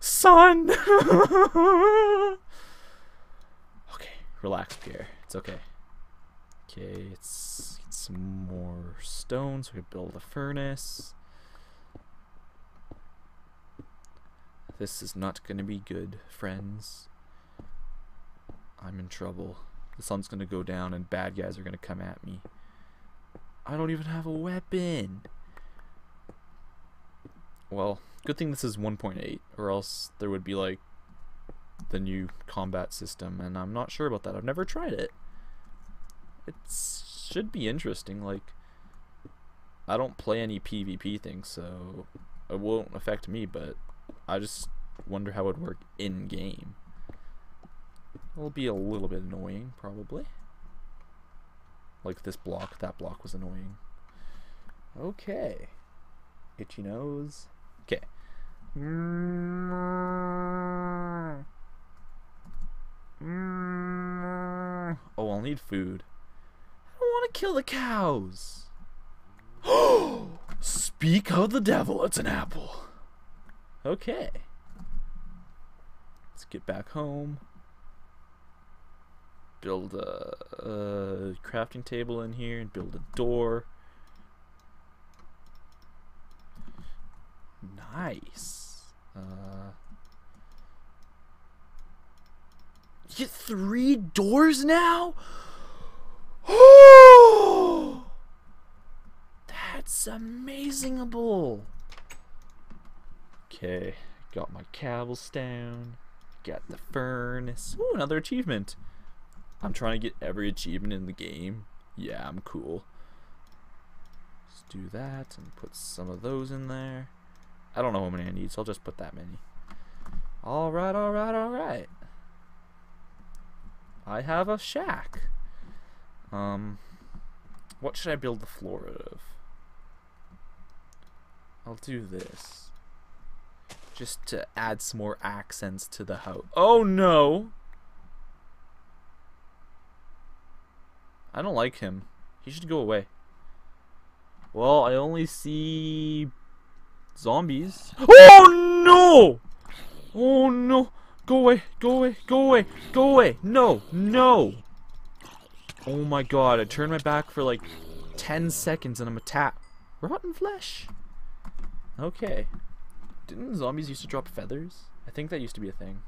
Son! okay, relax, Pierre. It's okay. Okay, let's get some more stone so we can build a furnace. This is not gonna be good, friends. I'm in trouble. The sun's gonna go down and bad guys are gonna come at me. I don't even have a weapon. Well, good thing this is 1.8, or else there would be like the new combat system, and I'm not sure about that. I've never tried it. It should be interesting. Like, I don't play any PvP things, so it won't affect me, but I just wonder how it would work in game. It'll be a little bit annoying, probably. Like this block, that block was annoying. Okay. Itchy nose. Okay. Oh, I'll need food. I don't want to kill the cows. Speak of the devil, it's an apple. Okay. Let's get back home. Build a, a crafting table in here and build a door. Nice. Uh, you get three doors now? That's amazingable. Okay, got my cobblestone. Got the furnace. Ooh, another achievement. I'm trying to get every achievement in the game. Yeah, I'm cool. Let's do that and put some of those in there. I don't know how many I need, so I'll just put that many. Alright, alright, alright. I have a shack. Um, what should I build the floor out of? I'll do this. Just to add some more accents to the house. Oh no! I don't like him. He should go away. Well, I only see zombies. Oh no! Oh no! Go away! Go away! Go away! Go away! No! No! Oh my god, I turned my back for like 10 seconds and I'm attacked. Rotten flesh! Okay. Didn't zombies used to drop feathers? I think that used to be a thing.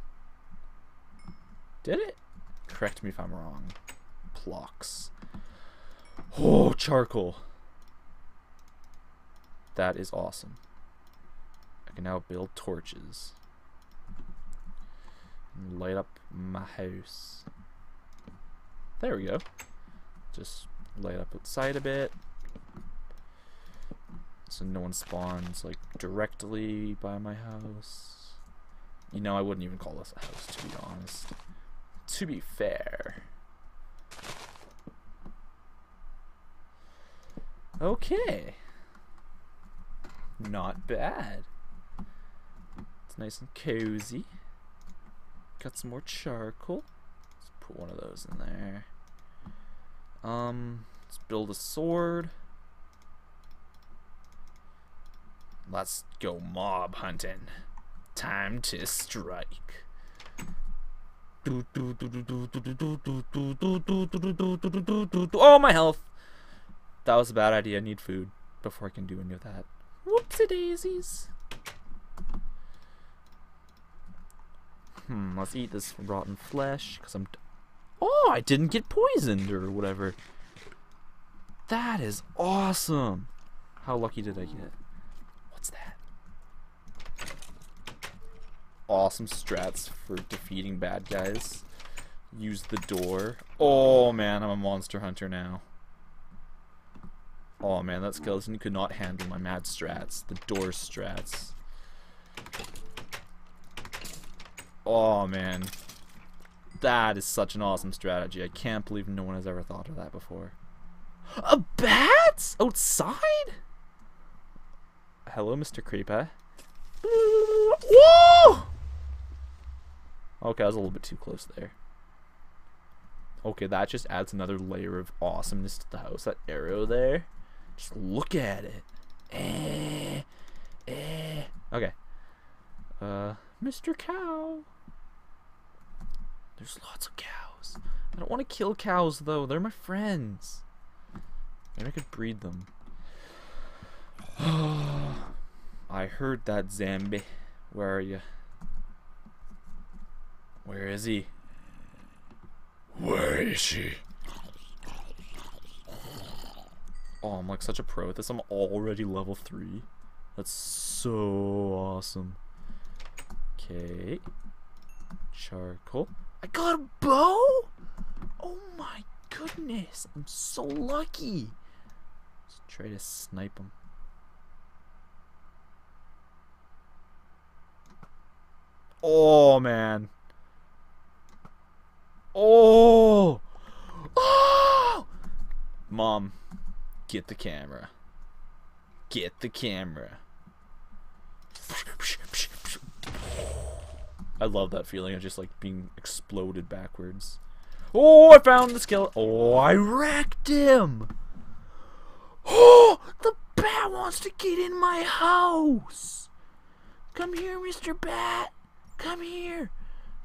Did it? Correct me if I'm wrong. Plocks. Oh, charcoal. That is awesome. Can now build torches. And light up my house. There we go. Just light up outside a bit. So no one spawns like directly by my house. You know, I wouldn't even call this a house to be honest. To be fair. Okay. Not bad. Nice and cozy. Got some more charcoal. Let's put one of those in there. Um, let's build a sword. Let's go mob hunting. Time to strike. Oh, my health! That was a bad idea. I need food before I can do any of that. Whoopsie daisies. Hmm, let's eat this rotten flesh, because I'm... Oh, I didn't get poisoned, or whatever. That is awesome! How lucky did I get? What's that? Awesome strats for defeating bad guys. Use the door. Oh man, I'm a monster hunter now. Oh man, that skeleton could not handle my mad strats. The door strats. Oh man. That is such an awesome strategy. I can't believe no one has ever thought of that before. A bat? Outside? Hello, Mr. Creeper. Whoa! Okay, I was a little bit too close there. Okay, that just adds another layer of awesomeness to the house. That arrow there. Just look at it. Eh, eh. Okay. Uh, Mr. Cow. There's lots of cows. I don't want to kill cows though. They're my friends. Maybe I could breed them. I heard that zombie. Where are you? Where is he? Where is she? Oh, I'm like such a pro at this. I'm already level 3. That's so awesome. Okay. Charcoal. I got a bow? Oh my goodness. I'm so lucky. Let's try to snipe him. Oh, man. Oh! Oh! Mom, get the camera. Get the camera. I love that feeling of just like being exploded backwards. Oh, I found the skeleton. Oh, I wrecked him. Oh, the bat wants to get in my house. Come here, Mr. Bat. Come here.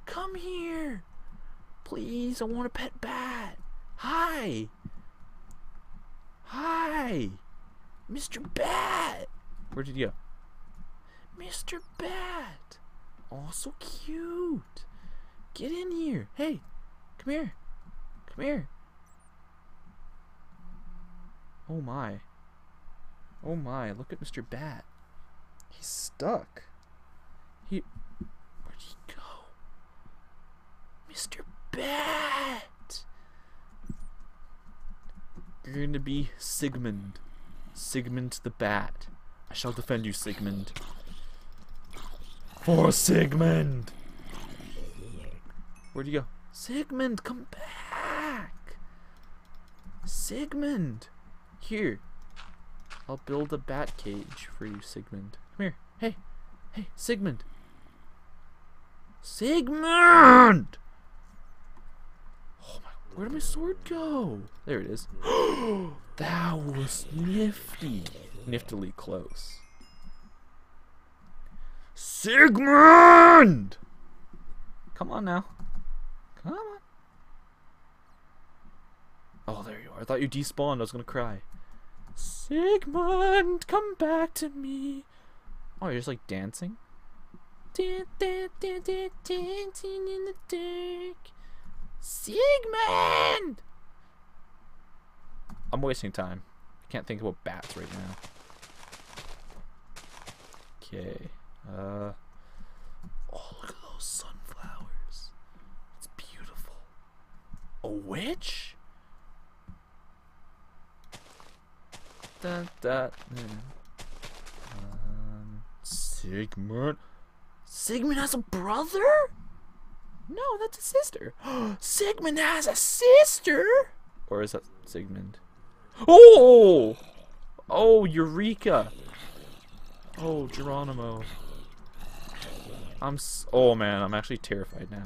Come here. Please, I want a pet bat. Hi. Hi. Mr. Bat. Where did you go? Mr. Bat. Oh, so cute. Get in here. Hey, come here. Come here. Oh my. Oh my, look at Mr. Bat. He's stuck. He. Where'd he go? Mr. Bat! You're gonna be Sigmund. Sigmund the Bat. I shall defend you, Sigmund. For Sigmund! Where'd you go? Sigmund, come back! Sigmund! Here. I'll build a bat cage for you, Sigmund. Come here. Hey. Hey, Sigmund. Sigmund! Oh my, where did my sword go? There it is. that was nifty. Niftily close. Sigmund! Come on now. Come on. Oh, there you are. I thought you despawned. I was gonna cry. Sigmund, come back to me. Oh, you're just like dancing? Dan, dan, dan, dan, dancing in the dark. Sigmund! I'm wasting time. I can't think about bats right now. Okay. Uh. Oh, look at those sunflowers. It's beautiful. A witch? Da, da, um, Sigmund. Sigmund has a brother? No, that's a sister. Sigmund has a sister? Or is that Sigmund? Oh! Oh, Eureka! Oh, Geronimo. I'm oh man, I'm actually terrified now.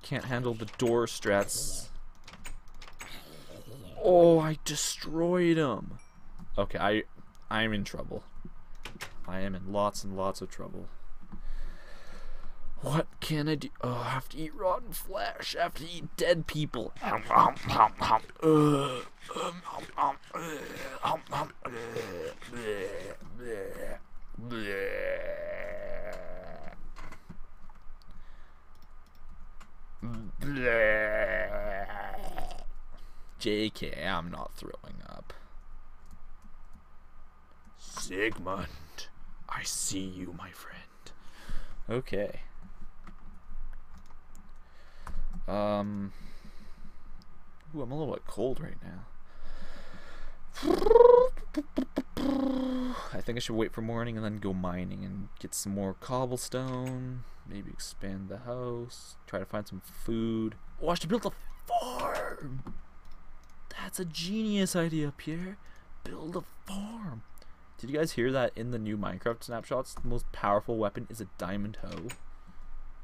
Can't handle the door strats. Oh, I destroyed him. Okay, I I'm in trouble. I am in lots and lots of trouble. What can I do? Oh, I have to eat rotten flesh. I have to eat dead people. JK, I'm not throwing up. Sigmund, I see you, my friend. Okay. Um. Ooh, I'm a little bit cold right now. I think I should wait for morning and then go mining and get some more cobblestone. Maybe expand the house. Try to find some food. Oh, I should build a farm! That's a genius idea, Pierre. Build a farm. Did you guys hear that in the new Minecraft snapshots, the most powerful weapon is a diamond hoe?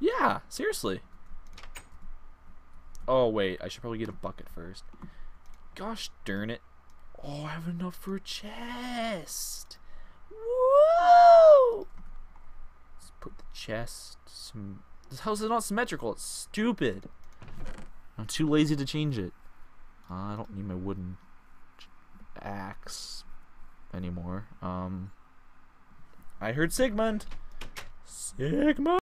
Yeah, seriously. Oh, wait, I should probably get a bucket first. Gosh darn it. Oh, I have enough for a chest. Woo! Let's put the chest. Some. This house is not symmetrical. It's stupid. I'm too lazy to change it. I don't need my wooden axe anymore. Um. I heard Sigmund. Sigmund.